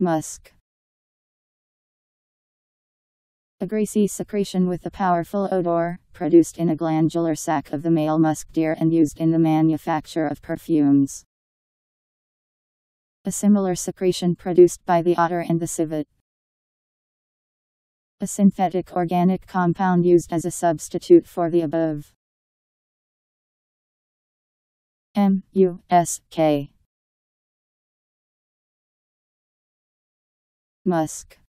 Musk. A greasy secretion with a powerful odor, produced in a glandular sac of the male musk deer and used in the manufacture of perfumes. A similar secretion produced by the otter and the civet. A synthetic organic compound used as a substitute for the above. M Musk